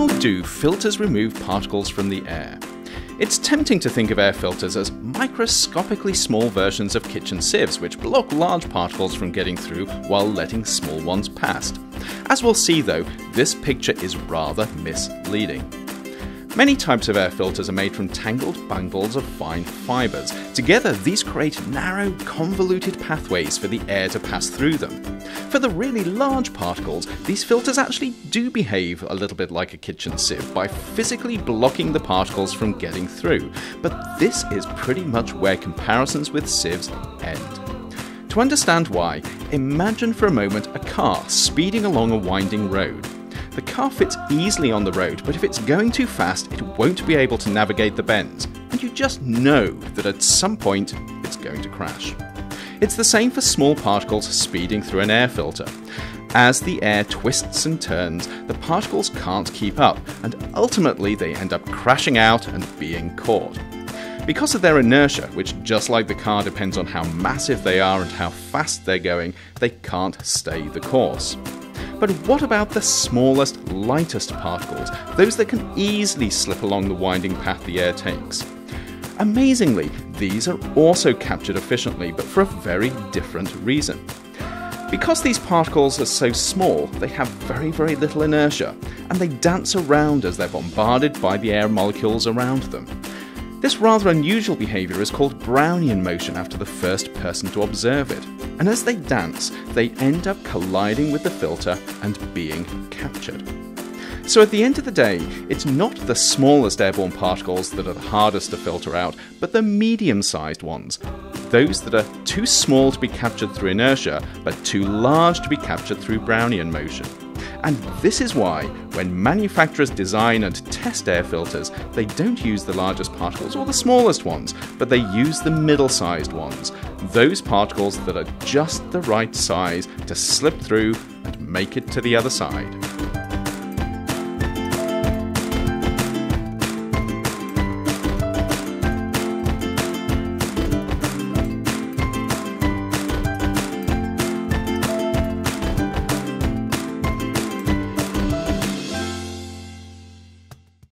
How do filters remove particles from the air? It's tempting to think of air filters as microscopically small versions of kitchen sieves which block large particles from getting through while letting small ones past. As we'll see though, this picture is rather misleading. Many types of air filters are made from tangled bundles of fine fibres. Together, these create narrow, convoluted pathways for the air to pass through them. For the really large particles, these filters actually do behave a little bit like a kitchen sieve by physically blocking the particles from getting through. But this is pretty much where comparisons with sieves end. To understand why, imagine for a moment a car speeding along a winding road. The car fits easily on the road, but if it's going too fast, it won't be able to navigate the bends, and you just know that at some point it's going to crash. It's the same for small particles speeding through an air filter. As the air twists and turns, the particles can't keep up, and ultimately they end up crashing out and being caught. Because of their inertia, which just like the car depends on how massive they are and how fast they're going, they can't stay the course. But what about the smallest, lightest particles, those that can easily slip along the winding path the air takes? Amazingly, these are also captured efficiently, but for a very different reason. Because these particles are so small, they have very, very little inertia, and they dance around as they're bombarded by the air molecules around them. This rather unusual behaviour is called Brownian motion after the first person to observe it and as they dance, they end up colliding with the filter and being captured. So at the end of the day, it's not the smallest airborne particles that are the hardest to filter out, but the medium sized ones. Those that are too small to be captured through inertia, but too large to be captured through Brownian motion. And this is why, when manufacturers design and test air filters, they don't use the largest particles or the smallest ones, but they use the middle sized ones. Those particles that are just the right size to slip through and make it to the other side.